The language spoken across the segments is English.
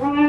Mm-hmm.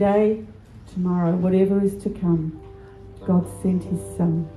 Today, tomorrow, whatever is to come. God sent His Son.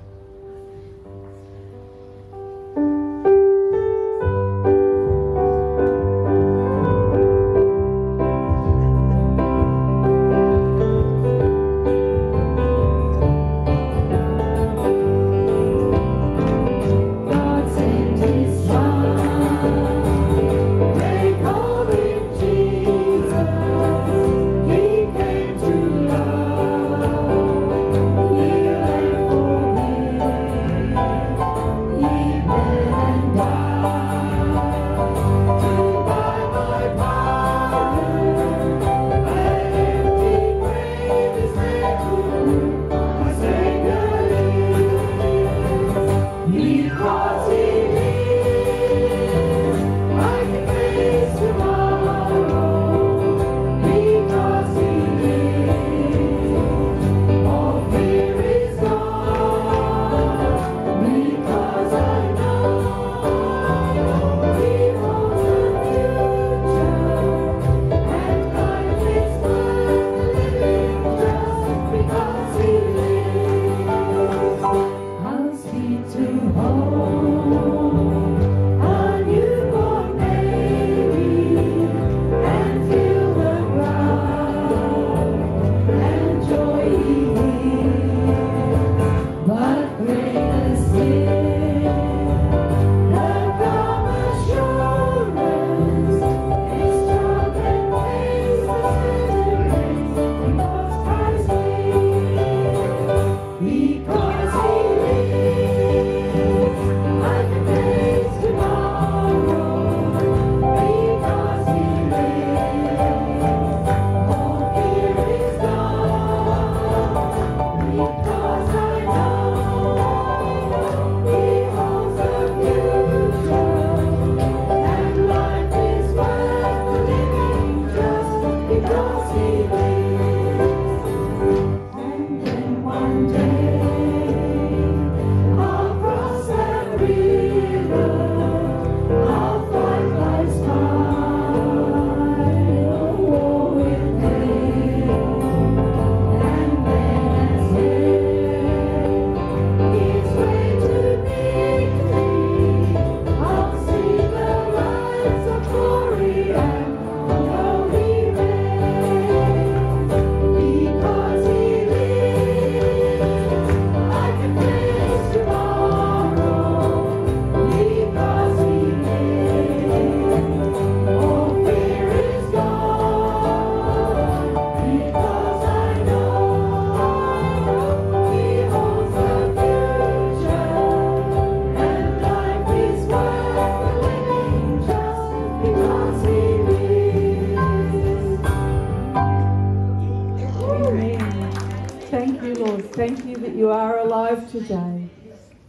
You, Lord. Thank you that you are alive today.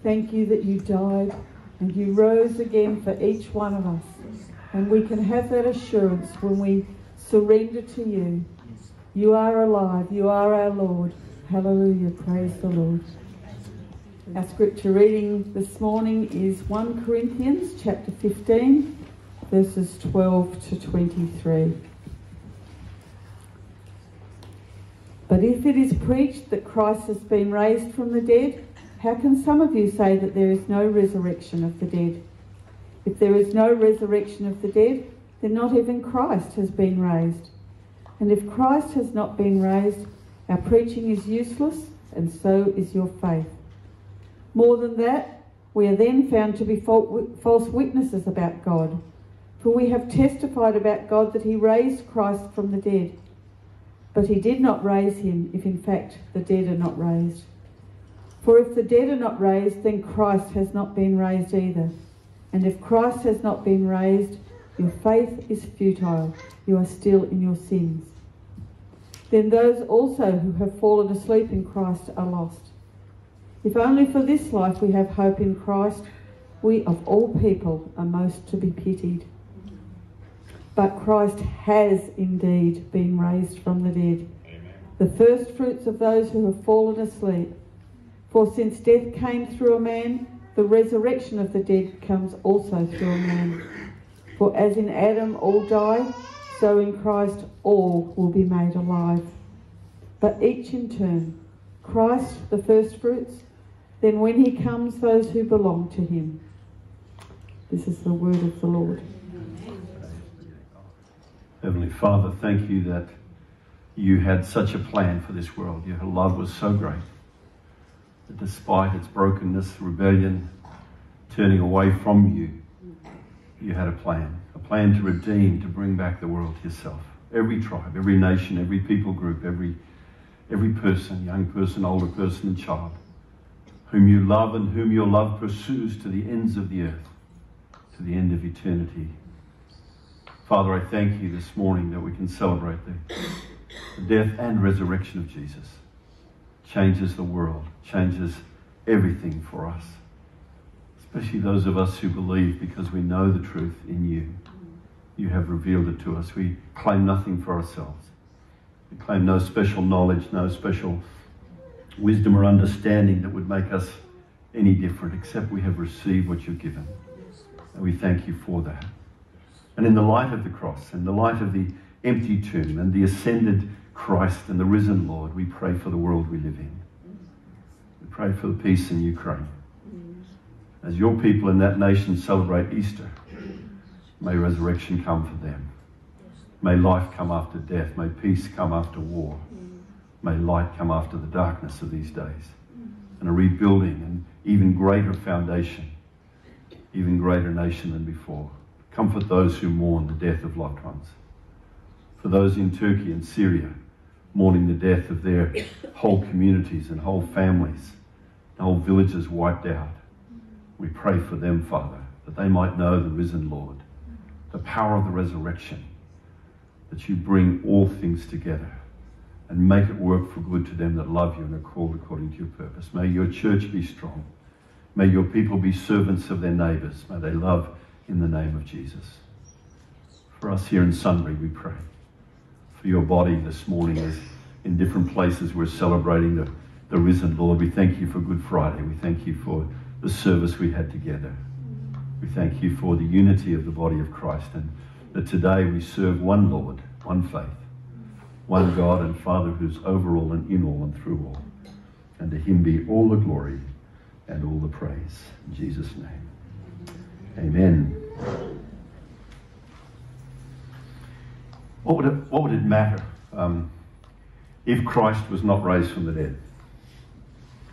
Thank you that you died and you rose again for each one of us. And we can have that assurance when we surrender to you. You are alive. You are our Lord. Hallelujah. Praise the Lord. Our scripture reading this morning is 1 Corinthians chapter 15, verses 12 to 23. But if it is preached that Christ has been raised from the dead, how can some of you say that there is no resurrection of the dead? If there is no resurrection of the dead, then not even Christ has been raised. And if Christ has not been raised, our preaching is useless, and so is your faith. More than that, we are then found to be false witnesses about God. For we have testified about God that he raised Christ from the dead. But he did not raise him, if in fact the dead are not raised. For if the dead are not raised, then Christ has not been raised either. And if Christ has not been raised, your faith is futile. You are still in your sins. Then those also who have fallen asleep in Christ are lost. If only for this life we have hope in Christ, we of all people are most to be pitied. But Christ has indeed been raised from the dead, the first fruits of those who have fallen asleep. For since death came through a man, the resurrection of the dead comes also through a man. For as in Adam all die, so in Christ all will be made alive. But each in turn Christ the firstfruits, then when he comes, those who belong to him. This is the word of the Lord. Heavenly Father, thank you that you had such a plan for this world. Your love was so great that despite its brokenness, rebellion, turning away from you, you had a plan. A plan to redeem, to bring back the world to yourself. Every tribe, every nation, every people group, every, every person, young person, older person, and child, whom you love and whom your love pursues to the ends of the earth, to the end of eternity. Father, I thank you this morning that we can celebrate the, the death and resurrection of Jesus. Changes the world, changes everything for us, especially those of us who believe because we know the truth in you. You have revealed it to us. We claim nothing for ourselves. We claim no special knowledge, no special wisdom or understanding that would make us any different, except we have received what you've given. And we thank you for that. And in the light of the cross, in the light of the empty tomb and the ascended Christ and the risen Lord, we pray for the world we live in. We pray for the peace in Ukraine. As your people in that nation celebrate Easter, may resurrection come for them. May life come after death. May peace come after war. May light come after the darkness of these days. And a rebuilding and even greater foundation, even greater nation than before. Comfort those who mourn the death of loved ones. For those in Turkey and Syria, mourning the death of their whole communities and whole families, whole villages wiped out. We pray for them, Father, that they might know the risen Lord, the power of the resurrection, that you bring all things together and make it work for good to them that love you and are called according to your purpose. May your church be strong. May your people be servants of their neighbours. May they love in the name of Jesus. For us here in Sunbury, we pray. For your body this morning as in different places we're celebrating the, the risen Lord. We thank you for Good Friday. We thank you for the service we had together. We thank you for the unity of the body of Christ and that today we serve one Lord, one faith, one God and Father who's over all and in all and through all. And to him be all the glory and all the praise. In Jesus' name. Amen. What would it, what would it matter um, if Christ was not raised from the dead?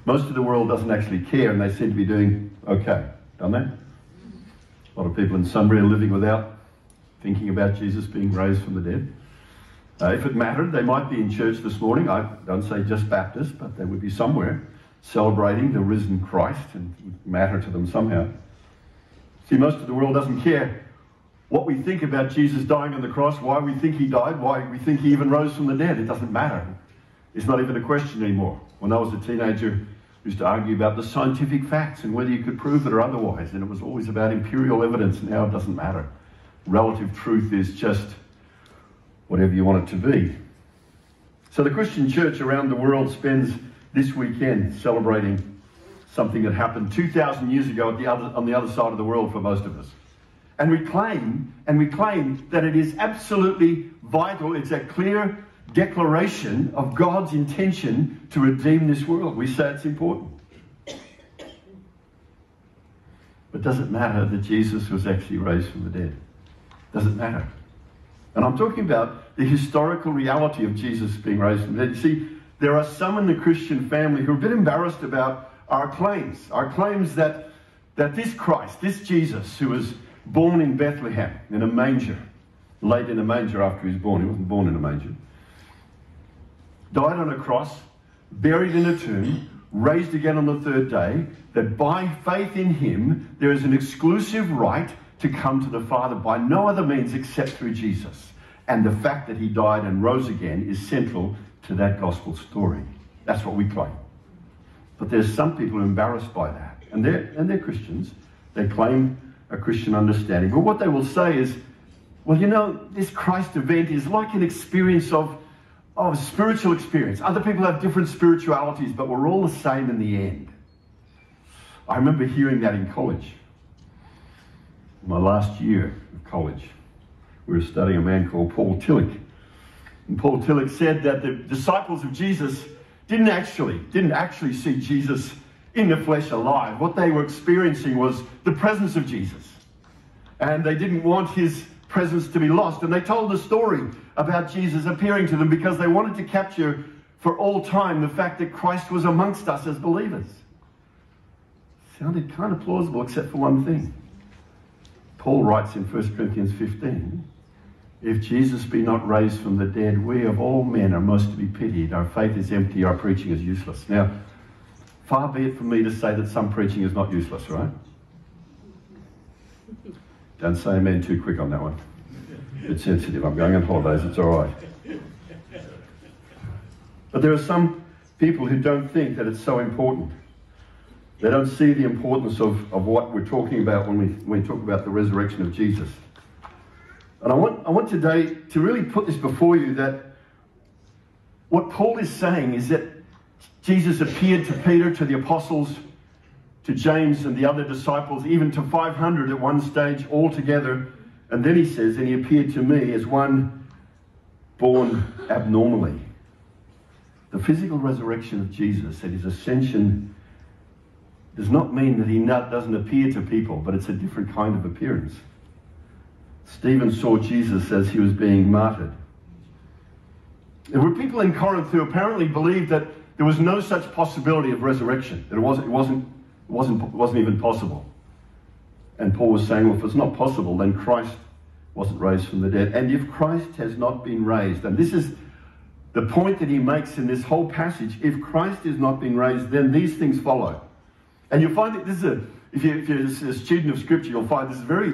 Most of the world doesn't actually care, and they seem to be doing okay, don't they? A lot of people in Sunbury are living without thinking about Jesus being raised from the dead. Uh, if it mattered, they might be in church this morning. I don't say just Baptist, but they would be somewhere celebrating the risen Christ and matter to them somehow. See, most of the world doesn't care what we think about Jesus dying on the cross, why we think he died, why we think he even rose from the dead. It doesn't matter. It's not even a question anymore. When I was a teenager, I used to argue about the scientific facts and whether you could prove it or otherwise, and it was always about empirical evidence. And now it doesn't matter. Relative truth is just whatever you want it to be. So the Christian church around the world spends this weekend celebrating something that happened 2,000 years ago the other, on the other side of the world for most of us. And we claim, and we claim that it is absolutely vital, it's a clear declaration of God's intention to redeem this world. We say it's important. But does it matter that Jesus was actually raised from the dead? Does it matter? And I'm talking about the historical reality of Jesus being raised from the dead. You see, there are some in the Christian family who are a bit embarrassed about our claims, our claims that, that this Christ, this Jesus, who was born in Bethlehem in a manger, laid in a manger after he was born, he wasn't born in a manger, died on a cross, buried in a tomb, raised again on the third day, that by faith in him there is an exclusive right to come to the Father by no other means except through Jesus. And the fact that he died and rose again is central to that gospel story. That's what we claim. But there's some people embarrassed by that. And they're, and they're Christians. They claim a Christian understanding. But what they will say is, well, you know, this Christ event is like an experience of, of spiritual experience. Other people have different spiritualities, but we're all the same in the end. I remember hearing that in college. My last year of college, we were studying a man called Paul Tillich. And Paul Tillich said that the disciples of Jesus didn't actually, didn't actually see Jesus in the flesh alive. What they were experiencing was the presence of Jesus. And they didn't want his presence to be lost. And they told the story about Jesus appearing to them because they wanted to capture for all time the fact that Christ was amongst us as believers. Sounded kind of plausible, except for one thing. Paul writes in 1 Corinthians 15 If Jesus be not raised from the dead, we of all men are most to be pitied. Our faith is empty, our preaching is useless. Now, far be it from me to say that some preaching is not useless, right? Don't say amen too quick on that one. It's sensitive. I'm going on holidays, it's all right. But there are some people who don't think that it's so important. They don't see the importance of, of what we're talking about when we, when we talk about the resurrection of Jesus. And I want, I want today to really put this before you that what Paul is saying is that Jesus appeared to Peter, to the apostles, to James and the other disciples, even to 500 at one stage altogether. And then he says, and he appeared to me as one born abnormally. The physical resurrection of Jesus and his ascension does not mean that he not, doesn't appear to people, but it's a different kind of appearance. Stephen saw Jesus as he was being martyred. There were people in Corinth who apparently believed that there was no such possibility of resurrection, that it wasn't, it wasn't, it wasn't, it wasn't even possible. And Paul was saying, well, if it's not possible, then Christ wasn't raised from the dead. And if Christ has not been raised, and this is the point that he makes in this whole passage, if Christ is not being raised, then these things follow. And you'll find that this is a, if, you, if you're a student of Scripture, you'll find this is very,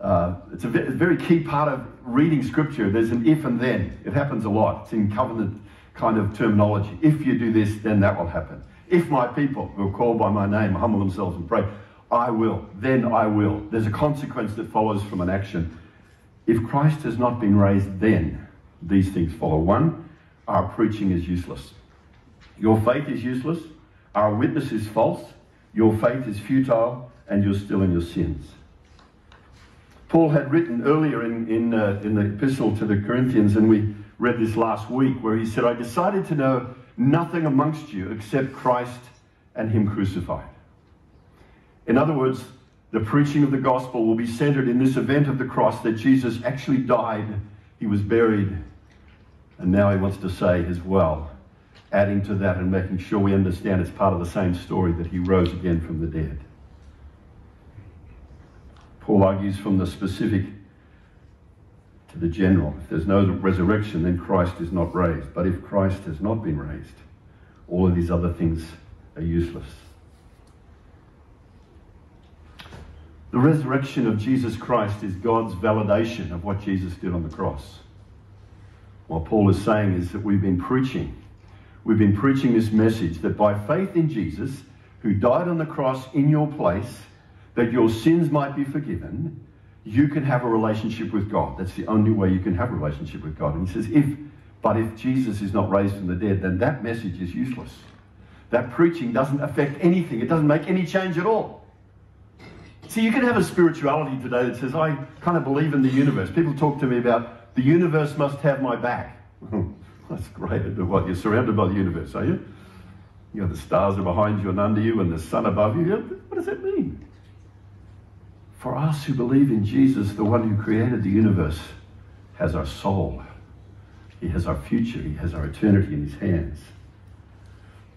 uh, it's a very key part of reading Scripture. There's an if and then. It happens a lot. It's in covenant kind of terminology. If you do this, then that will happen. If my people are called by my name humble themselves and pray, I will, then I will. There's a consequence that follows from an action. If Christ has not been raised, then these things follow. One, our preaching is useless. Your faith is useless. Our witness is false. Your faith is futile, and you're still in your sins. Paul had written earlier in, in, uh, in the epistle to the Corinthians, and we read this last week, where he said, I decided to know nothing amongst you except Christ and Him crucified. In other words, the preaching of the gospel will be centered in this event of the cross that Jesus actually died, he was buried, and now he wants to say as well, adding to that and making sure we understand it's part of the same story that he rose again from the dead. Paul argues from the specific to the general. If there's no resurrection, then Christ is not raised. But if Christ has not been raised, all of these other things are useless. The resurrection of Jesus Christ is God's validation of what Jesus did on the cross. What Paul is saying is that we've been preaching. We've been preaching this message that by faith in Jesus, who died on the cross in your place, that your sins might be forgiven, you can have a relationship with God. That's the only way you can have a relationship with God. And he says, if, but if Jesus is not raised from the dead, then that message is useless. That preaching doesn't affect anything. It doesn't make any change at all. See, you can have a spirituality today that says, I kind of believe in the universe. People talk to me about the universe must have my back. That's great. What? You're surrounded by the universe, are you? You know, the stars are behind you and under you and the sun above you. What does that mean? For us who believe in Jesus, the one who created the universe has our soul. He has our future. He has our eternity in his hands.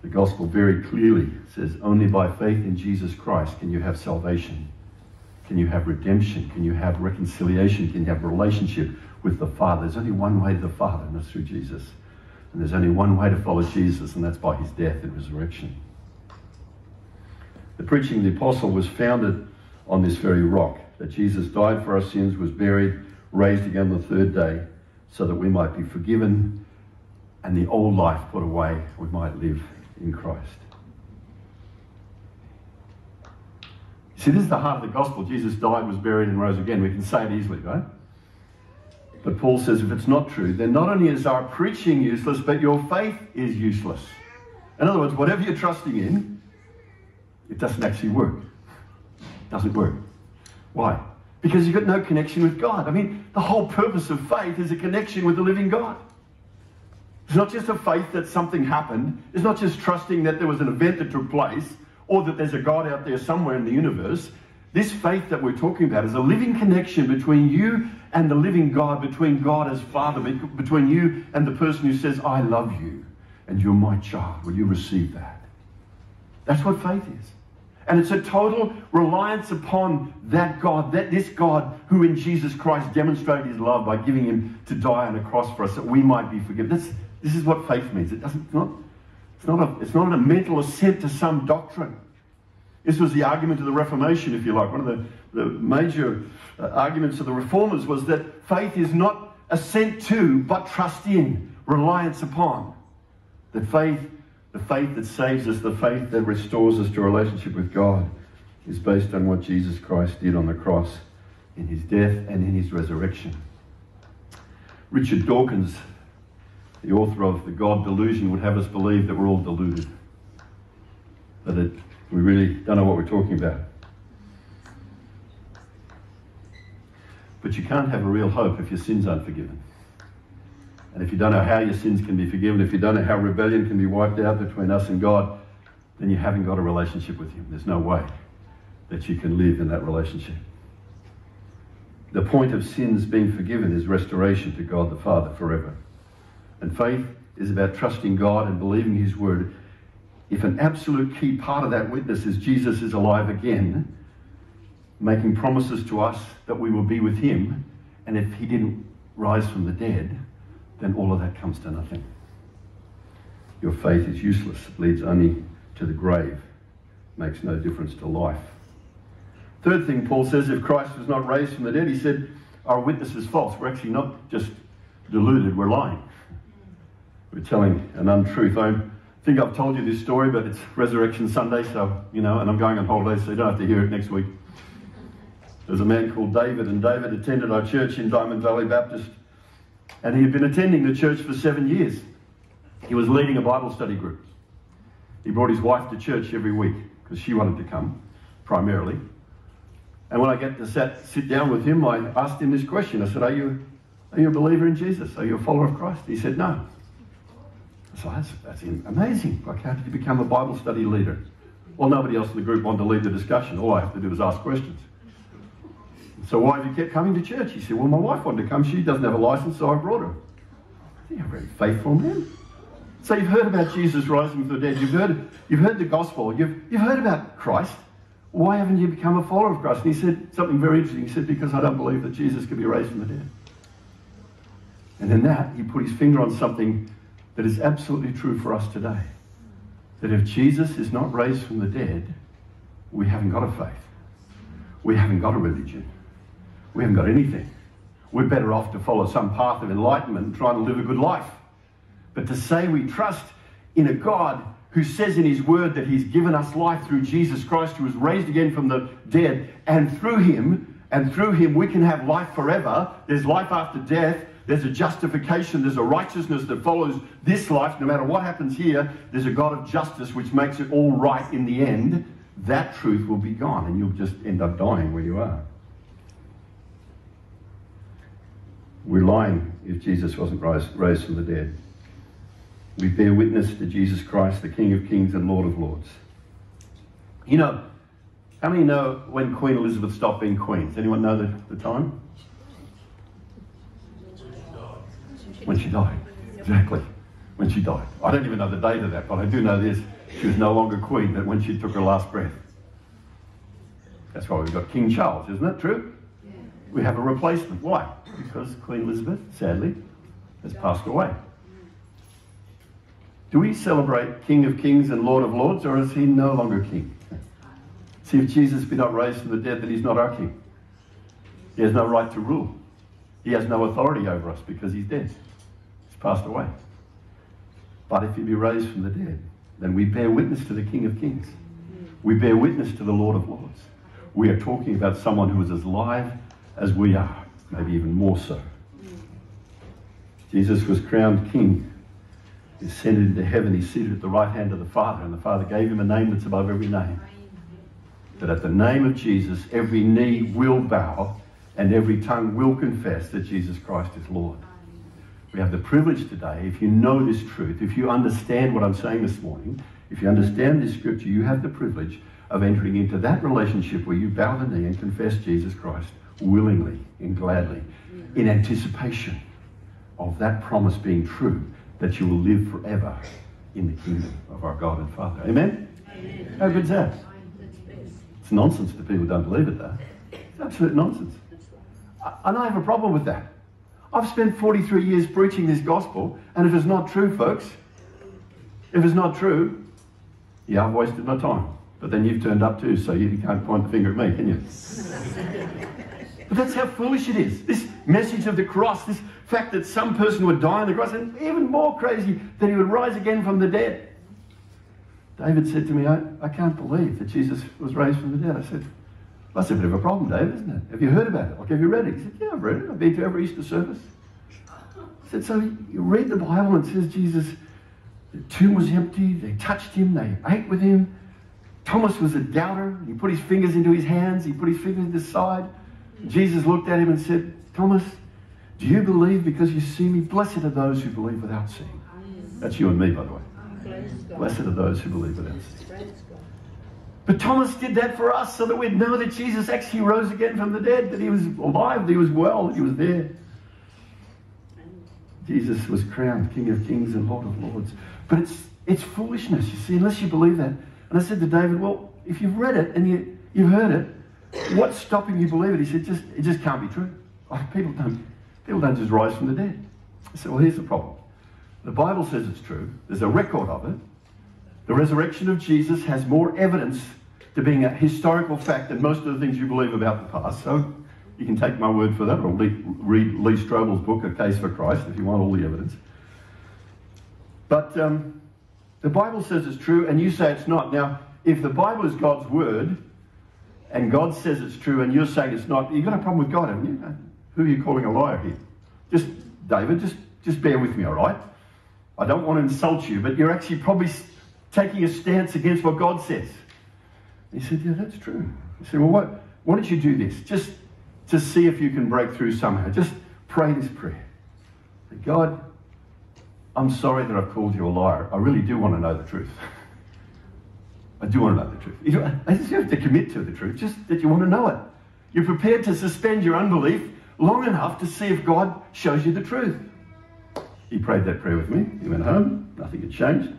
The gospel very clearly says only by faith in Jesus Christ can you have salvation. Can you have redemption? Can you have reconciliation? Can you have relationship with the Father? There's only one way to the Father, and that's through Jesus. And there's only one way to follow Jesus, and that's by his death and resurrection. The preaching of the apostle was founded on this very rock that Jesus died for our sins, was buried, raised again the third day, so that we might be forgiven and the old life put away, we might live in Christ. See, this is the heart of the gospel. Jesus died, was buried, and rose again. We can say it easily, right? But Paul says if it's not true, then not only is our preaching useless, but your faith is useless. In other words, whatever you're trusting in, it doesn't actually work. Doesn't work. Why? Because you've got no connection with God. I mean, the whole purpose of faith is a connection with the living God. It's not just a faith that something happened. It's not just trusting that there was an event that took place or that there's a God out there somewhere in the universe. This faith that we're talking about is a living connection between you and the living God, between God as Father, between you and the person who says, I love you and you're my child. Will you receive that? That's what faith is. And it's a total reliance upon that God, that this God who in Jesus Christ demonstrated his love by giving him to die on a cross for us that we might be forgiven. That's, this is what faith means. It doesn't, it's not, it's not, a, it's not a mental assent to some doctrine. This was the argument of the Reformation, if you like. One of the, the major uh, arguments of the Reformers was that faith is not assent to, but trust in, reliance upon. That faith, the faith that saves us, the faith that restores us to a relationship with God, is based on what Jesus Christ did on the cross in his death and in his resurrection. Richard Dawkins, the author of The God Delusion, would have us believe that we're all deluded. That it, we really don't know what we're talking about. But you can't have a real hope if your sins aren't forgiven. And if you don't know how your sins can be forgiven, if you don't know how rebellion can be wiped out between us and God, then you haven't got a relationship with Him. There's no way that you can live in that relationship. The point of sins being forgiven is restoration to God the Father forever. And faith is about trusting God and believing His word. If an absolute key part of that witness is Jesus is alive again, making promises to us that we will be with Him, and if He didn't rise from the dead, then all of that comes to nothing. Your faith is useless, it leads only to the grave, it makes no difference to life. Third thing, Paul says, if Christ was not raised from the dead, he said, our witness is false. We're actually not just deluded, we're lying. We're telling an untruth. I think I've told you this story, but it's Resurrection Sunday, so, you know, and I'm going on holiday, so you don't have to hear it next week. There's a man called David, and David attended our church in Diamond Valley Baptist, and he had been attending the church for seven years. He was leading a Bible study group. He brought his wife to church every week because she wanted to come, primarily. And when I get to sit, sit down with him, I asked him this question. I said, are you, are you a believer in Jesus? Are you a follower of Christ? He said, No. I said, that's, that's amazing. Like, how did you become a Bible study leader? Well, nobody else in the group wanted to lead the discussion. All I have to do is ask questions. So why have you kept coming to church? He said, Well, my wife wanted to come. She doesn't have a license, so I brought her. A very faithful man. So you've heard about Jesus rising from the dead. You've heard, you've heard the gospel. You've, you've heard about Christ. Why haven't you become a follower of Christ? And he said something very interesting. He said, Because I don't believe that Jesus could be raised from the dead. And in that, he put his finger on something that is absolutely true for us today. That if Jesus is not raised from the dead, we haven't got a faith. We haven't got a religion. We haven't got anything. We're better off to follow some path of enlightenment and trying to live a good life. But to say we trust in a God who says in his word that he's given us life through Jesus Christ, who was raised again from the dead, and through him, and through him we can have life forever. There's life after death. There's a justification. There's a righteousness that follows this life. No matter what happens here, there's a God of justice which makes it all right in the end. That truth will be gone, and you'll just end up dying where you are. We're lying if Jesus wasn't raised, from the dead. We bear witness to Jesus Christ, the King of Kings and Lord of Lords. You know, how many know when Queen Elizabeth stopped being Queen? Does anyone know the, the time? When she died. Exactly. When she died. I don't even know the date of that, but I do know this. She was no longer Queen, but when she took her last breath. That's why we've got King Charles, isn't it true? We have a replacement. Why? Because Queen Elizabeth, sadly, has passed away. Do we celebrate King of Kings and Lord of Lords, or is he no longer King? See, if Jesus be not raised from the dead, then he's not our King. He has no right to rule. He has no authority over us because he's dead. He's passed away. But if he be raised from the dead, then we bear witness to the King of Kings. We bear witness to the Lord of Lords. We are talking about someone who is as live as we are, maybe even more so. Jesus was crowned king. He ascended into heaven. He's seated at the right hand of the Father, and the Father gave him a name that's above every name. that at the name of Jesus, every knee will bow and every tongue will confess that Jesus Christ is Lord. We have the privilege today, if you know this truth, if you understand what I'm saying this morning, if you understand this scripture, you have the privilege of entering into that relationship where you bow the knee and confess Jesus Christ willingly and gladly in anticipation of that promise being true that you will live forever in the kingdom of our God and Father. Amen? How good's that? It's nonsense to people who don't believe it, though. It's absolute nonsense. And I have a problem with that. I've spent 43 years preaching this gospel, and if it's not true, folks, if it's not true, yeah, I've wasted my time. But then you've turned up too, so you can't point the finger at me, can you? That's how foolish it is. This message of the cross, this fact that some person would die on the cross, and even more crazy, that he would rise again from the dead. David said to me, I, I can't believe that Jesus was raised from the dead. I said, that's a bit of a problem, David, isn't it? Have you heard about it? Like, have you read it? He said, Yeah, I've read it. I've been to every Easter service. I said, So you read the Bible and it says Jesus, the tomb was empty, they touched him, they ate with him. Thomas was a doubter. He put his fingers into his hands, he put his fingers into his side. Jesus looked at him and said, Thomas, do you believe because you see me? Blessed are those who believe without seeing. That's you and me, by the way. Blessed are those who believe without seeing. But Thomas did that for us so that we'd know that Jesus actually rose again from the dead, that he was alive, that he was well, that he was there. Jesus was crowned King of Kings and Lord of Lords. But it's it's foolishness, you see, unless you believe that. And I said to David, Well, if you've read it and you, you've heard it, what's stopping you believe it? He said, just it just can't be true. Like, people don't people don't just rise from the dead. I said, Well, here's the problem. The Bible says it's true. There's a record of it. The resurrection of Jesus has more evidence to being a historical fact than most of the things you believe about the past. So you can take my word for that, or read Lee Strobel's book, A Case for Christ, if you want all the evidence. But um, the Bible says it's true, and you say it's not. Now, if the Bible is God's word, and God says it's true, and you're saying it's not, you've got a problem with God, haven't you? Who are you calling a liar here? Just, David, just, just bear with me, all right? I don't want to insult you, but you're actually probably taking a stance against what God says. He said, Yeah, that's true. He said, Well, what, why don't you do this? Just to see if you can break through somehow. Just pray this prayer. God, I'm sorry that I've called you a liar. I really do want to know the truth. I do want to know the truth. You I just have to commit to the truth, just that you want to know it. You're prepared to suspend your unbelief long enough to see if God shows you the truth. He prayed that prayer with me. He went home. Nothing had changed.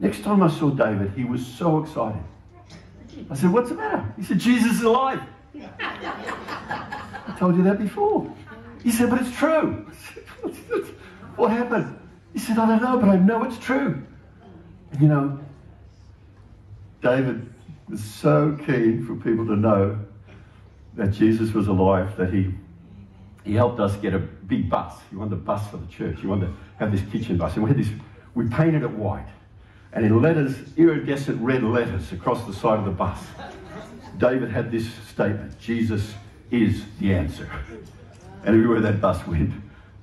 Next time I saw David, he was so excited. I said, What's the matter? He said, Jesus is alive. I told you that before. He said, But it's true. Said, what happened? He said, I don't know, but I know it's true. And you know, David was so keen for people to know that Jesus was alive that he he helped us get a big bus. He wanted a bus for the church. He wanted to have this kitchen bus. And we had this, we painted it white. And in letters, iridescent red letters across the side of the bus, David had this statement Jesus is the answer. And everywhere that bus went,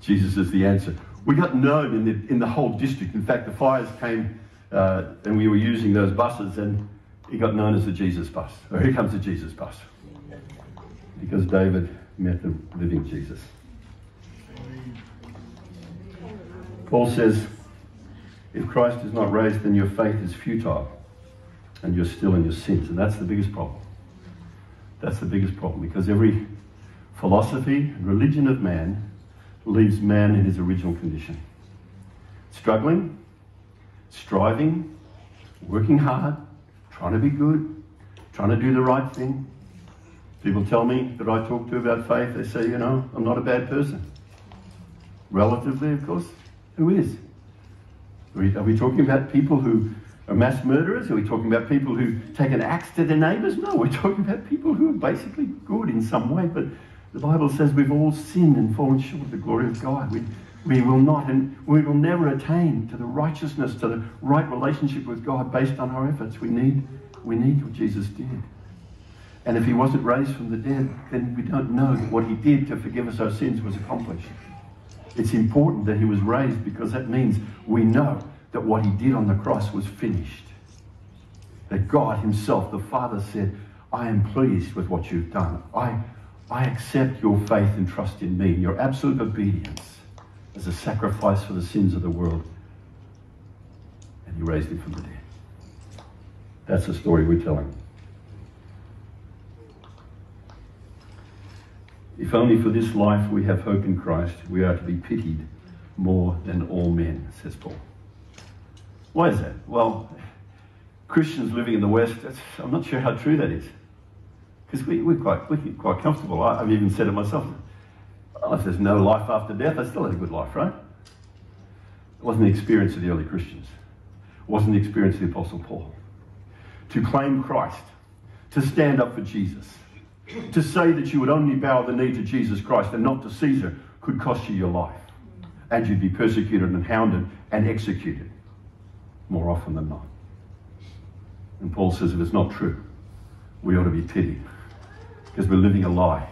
Jesus is the answer. We got known in the, in the whole district. In fact, the fires came uh, and we were using those buses, and he got known as the Jesus bus. Or here comes the Jesus bus. Because David met the living Jesus. Paul says, if Christ is not raised, then your faith is futile and you're still in your sins. And that's the biggest problem. That's the biggest problem because every philosophy and religion of man leaves man in his original condition. Struggling, striving, working hard, trying to be good, trying to do the right thing. People tell me that I talk to about faith, they say, you know, I'm not a bad person. Relatively, of course, who is? Are we, are we talking about people who are mass murderers? Are we talking about people who take an axe to their neighbours? No, we're talking about people who are basically good in some way. But the Bible says we've all sinned and fallen short of the glory of God. We, we will not and we will never attain to the righteousness, to the right relationship with God based on our efforts. We need, we need what Jesus did. And if he wasn't raised from the dead, then we don't know that what he did to forgive us our sins was accomplished. It's important that he was raised because that means we know that what he did on the cross was finished. That God himself, the Father, said, I am pleased with what you've done. I, I accept your faith and trust in me, your absolute obedience as a sacrifice for the sins of the world. And he raised him from the dead. That's the story we're telling. If only for this life we have hope in Christ, we are to be pitied more than all men, says Paul. Why is that? Well, Christians living in the West, I'm not sure how true that is. Because we, we're, quite, we're quite comfortable. I, I've even said it myself. Well, if there's no life after death, I still had a good life, right? It wasn't the experience of the early Christians. It wasn't the experience of the Apostle Paul. To claim Christ, to stand up for Jesus, to say that you would only bow the knee to Jesus Christ and not to Caesar could cost you your life. And you'd be persecuted and hounded and executed more often than not. And Paul says if it's not true, we ought to be pitied because we're living a lie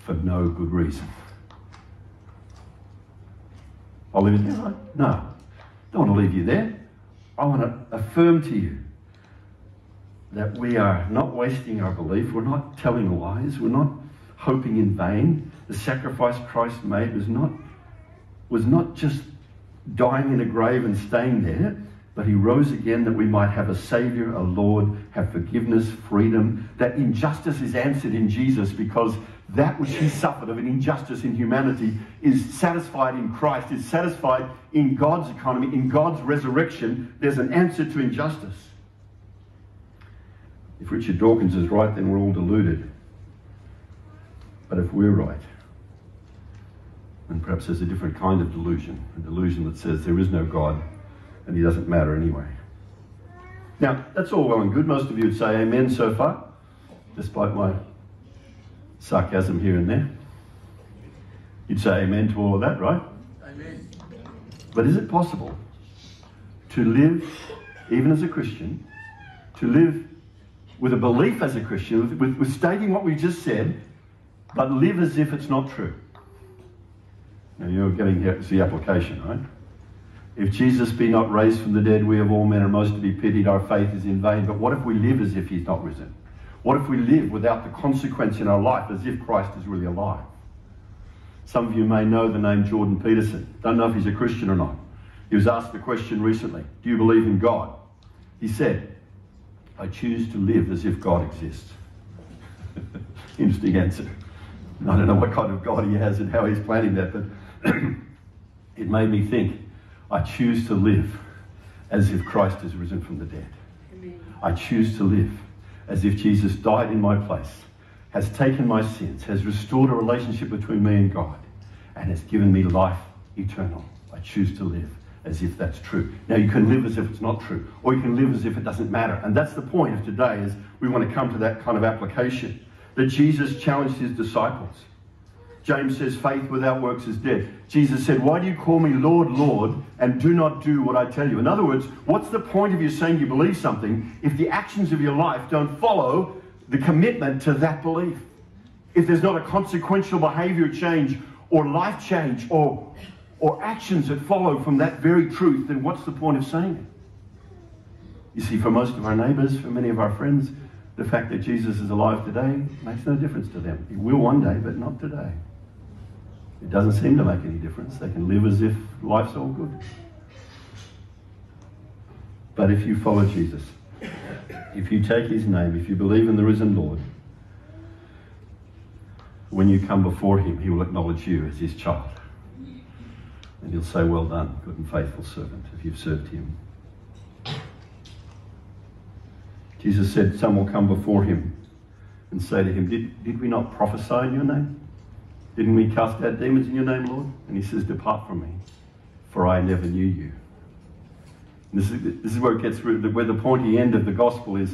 for no good reason. I'll leave it there. No, don't want to leave you there. I want to affirm to you that we are not wasting our belief. We're not telling lies. We're not hoping in vain. The sacrifice Christ made was not, was not just dying in a grave and staying there, but he rose again that we might have a Savior, a Lord, have forgiveness, freedom, that injustice is answered in Jesus because that which he suffered of an injustice in humanity is satisfied in Christ, is satisfied in God's economy, in God's resurrection. There's an answer to injustice. If Richard Dawkins is right, then we're all deluded. But if we're right, then perhaps there's a different kind of delusion, a delusion that says there is no God and he doesn't matter anyway. Now, that's all well and good. Most of you would say amen so far, despite my sarcasm here and there. You'd say amen to all of that, right? Amen. But is it possible to live, even as a Christian, to live with a belief as a Christian, with, with, with stating what we just said, but live as if it's not true? Now, you're getting the application, right? If Jesus be not raised from the dead, we of all men are most to be pitied. Our faith is in vain. But what if we live as if he's not risen? What if we live without the consequence in our life as if Christ is really alive? Some of you may know the name Jordan Peterson. Don't know if he's a Christian or not. He was asked the question recently Do you believe in God? He said, I choose to live as if God exists. Interesting answer. I don't know what kind of God he has and how he's planning that, but it made me think I choose to live as if Christ has risen from the dead. I choose to live as if Jesus died in my place, has taken my sins, has restored a relationship between me and God, and has given me life eternal. I choose to live as if that's true. Now you can live as if it's not true, or you can live as if it doesn't matter. And that's the point of today is we want to come to that kind of application. That Jesus challenged his disciples. James says, faith without works is dead. Jesus said, Why do you call me Lord, Lord, and do not do what I tell you? In other words, what's the point of you saying you believe something if the actions of your life don't follow the commitment to that belief? If there's not a consequential behavior change or life change or, or actions that follow from that very truth, then what's the point of saying it? You see, for most of our neighbors, for many of our friends, the fact that Jesus is alive today makes no difference to them. He will one day, but not today. It doesn't seem to make any difference. They can live as if life's all good. But if you follow Jesus, if you take his name, if you believe in the risen Lord, when you come before him, he will acknowledge you as his child. And he'll say, Well done, good and faithful servant, if you've served him. Jesus said, Some will come before him and say to him, Did, did we not prophesy in your name? Didn't we cast out demons in your name, Lord? And he says, Depart from me, for I never knew you. This, is, this is where it gets where the pointy end of the gospel is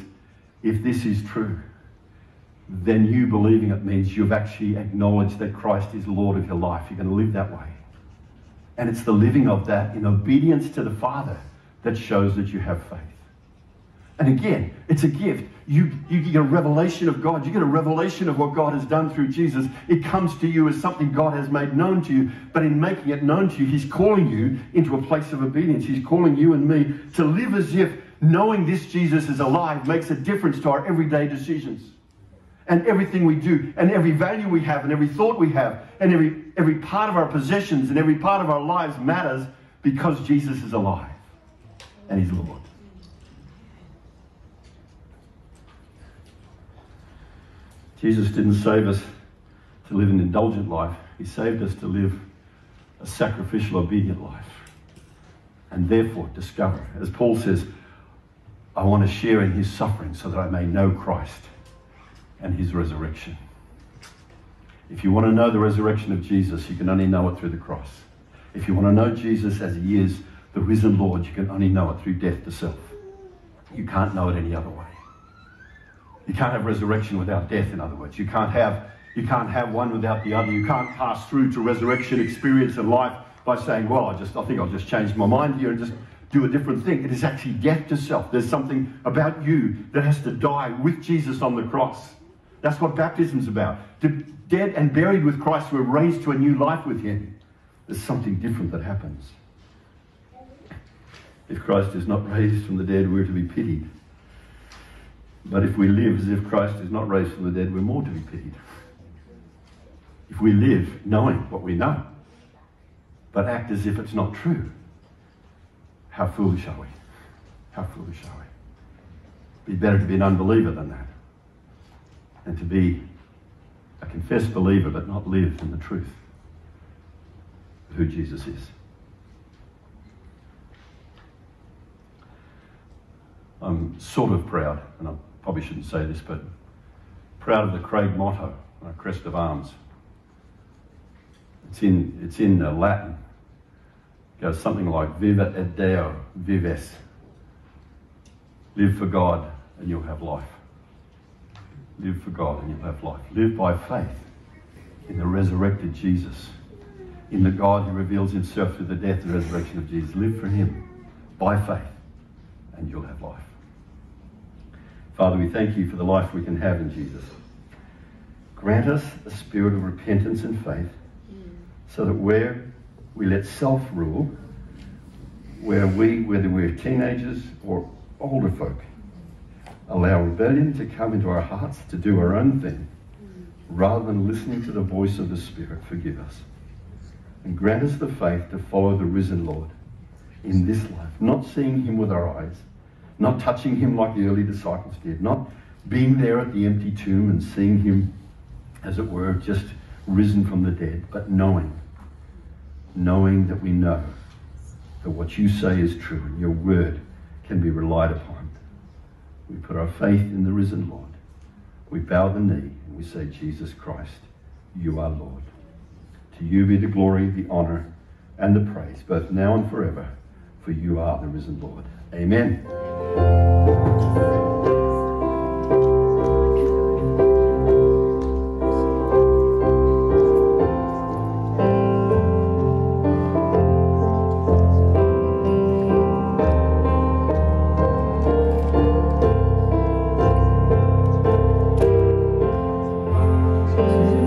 if this is true, then you believing it means you've actually acknowledged that Christ is Lord of your life. You're going to live that way. And it's the living of that in obedience to the Father that shows that you have faith. And again, it's a gift. You, you get a revelation of God. You get a revelation of what God has done through Jesus. It comes to you as something God has made known to you. But in making it known to you, He's calling you into a place of obedience. He's calling you and me to live as if knowing this Jesus is alive makes a difference to our everyday decisions. and everything we do, and every value we have, and every thought we have, and every, every part of our possessions and every part of our lives matters because Jesus is alive and He's Lord. Jesus didn't save us to live an indulgent life, He saved us to live a sacrificial, obedient life. And therefore, discover, as Paul says, I want to share in His suffering so that I may know Christ and His resurrection. If you want to know the resurrection of Jesus, you can only know it through the cross. If you want to know Jesus as He is, the risen Lord, you can only know it through death to self. You can't know it any other way. You can't have resurrection without death, in other words. You can't have, you can't have one without the other. You can't pass through to resurrection experience and life by saying, well, I just I think I'll just change my mind here and just do a different thing. It is actually death to self. There's something about you that has to die with Jesus on the cross. That's what baptism's about. De- dead and buried with Christ, we're raised to a new life with him. There's something different that happens. If Christ is not raised from the dead, we're to be pitied. But if we live as if Christ is not raised from the dead, we're more to be pitied. If we live knowing what we know, but act as if it's not true, how foolish are we? How foolish are we? It'd Be better to be an unbeliever than that. And to be a confessed believer but not live in the truth of who Jesus is. I'm sort of proud, and I probably shouldn't say this, but proud of the Craig motto, our crest of arms. It's in, it's in uh, Latin. It goes something like Viva et Deo, vives. Live for God and you'll have life. Live for God and you'll have life. Live by faith in the resurrected Jesus, in the God who reveals himself through the death and resurrection of Jesus. Live for him by faith and you'll have life. Father, we thank you for the life we can have in Jesus. Grant us a spirit of repentance and faith so that where we let self rule, where we, whether we're teenagers or older folk, allow rebellion to come into our hearts to do our own thing rather than listening to the voice of the Spirit, forgive us. And grant us the faith to follow the risen Lord in this life, not seeing him with our eyes, not touching him like the early disciples did, not being there at the empty tomb and seeing him, as it were, just risen from the dead, but knowing, knowing that we know that what you say is true and your word can be relied upon. We put our faith in the risen Lord. We bow the knee and we say, Jesus Christ, you are Lord. To you be the glory, the honor, and the praise, both now and forever, for you are the risen Lord. Amen. So loved